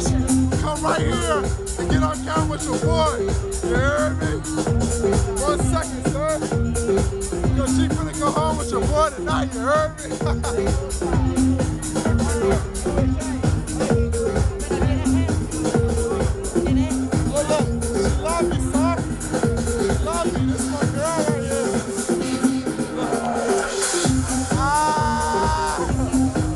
finna come right here and get on camera with your boy. You hear me? One second, sir. Cause she finna go home with your boy tonight, you heard me? oh look, She love me, son. She love me. This